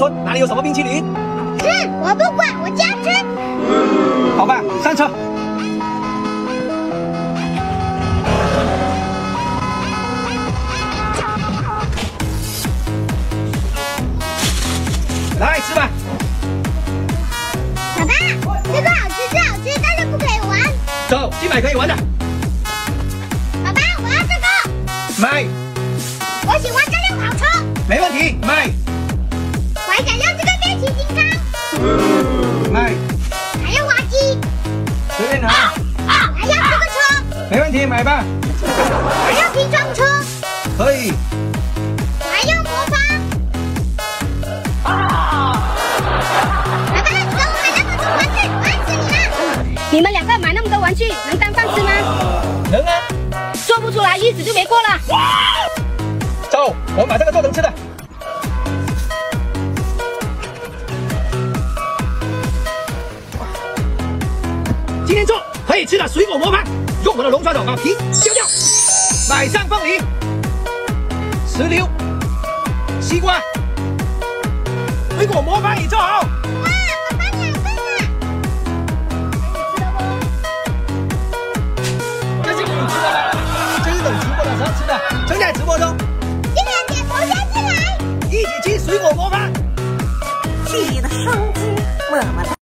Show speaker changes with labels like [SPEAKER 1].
[SPEAKER 1] 村哪里有什么冰淇淋？
[SPEAKER 2] 哼，我不管，我要吃。
[SPEAKER 1] 好吧，上车。来吃吧。
[SPEAKER 2] 爸爸，这个好吃，这好吃，但是不可以玩。
[SPEAKER 1] 走，去买可以玩的。
[SPEAKER 2] 爸爸，我要这个。
[SPEAKER 1] 买。
[SPEAKER 2] 我喜欢这辆跑车。
[SPEAKER 1] 没问题，买。随便拿。
[SPEAKER 2] 还要这个车。
[SPEAKER 1] 没问题，买吧。
[SPEAKER 2] 还要拼装车。
[SPEAKER 1] 可以。
[SPEAKER 2] 还要魔方？啊。爸爸，你给我买那么多玩具，我爱死你了！
[SPEAKER 3] 你们两个买那么多玩具，能当饭吃吗？
[SPEAKER 1] 能啊。
[SPEAKER 3] 做不出来，日子就没过了。
[SPEAKER 1] 走，我把这个做成吃的。今天做可以吃的水果魔盘，用我的龙爪爪把皮削掉，买上凤梨、石榴、西瓜，水果魔法已做好。
[SPEAKER 2] 哇，爸爸你好棒啊！
[SPEAKER 1] 这是你吃的吗？这是等直播的时候吃的，正在直播中。
[SPEAKER 2] 记得点头像进来，
[SPEAKER 1] 一起吃水果魔盘。
[SPEAKER 4] 记得双击么么哒。